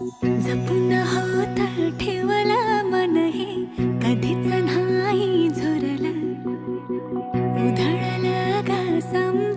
जपून होत ठेवला मन हे कधीच नाही झुरला. उधळला गा समजा